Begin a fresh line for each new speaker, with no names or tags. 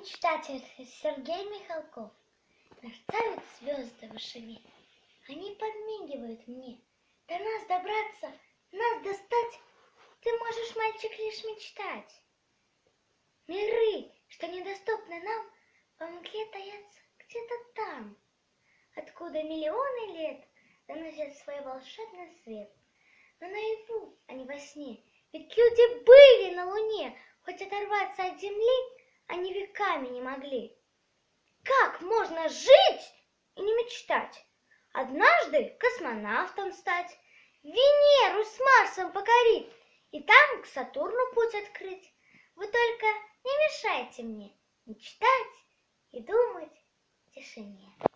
мечтатель Сергей Михалков. Мерцают звезды в вышине. Они подмигивают мне. До нас добраться, нас достать, ты можешь, мальчик, лишь мечтать. Миры, что недоступны нам, во мгле таятся где-то там, откуда миллионы лет доносят свой волшебный свет. Но наяву, а не во сне, ведь люди были на Луне, хоть оторваться от Земли они веками не могли. Как можно жить и не мечтать? Однажды космонавтом стать, Венеру с Марсом покорить и там к Сатурну путь открыть. Вы только не мешайте мне мечтать и думать в тишине.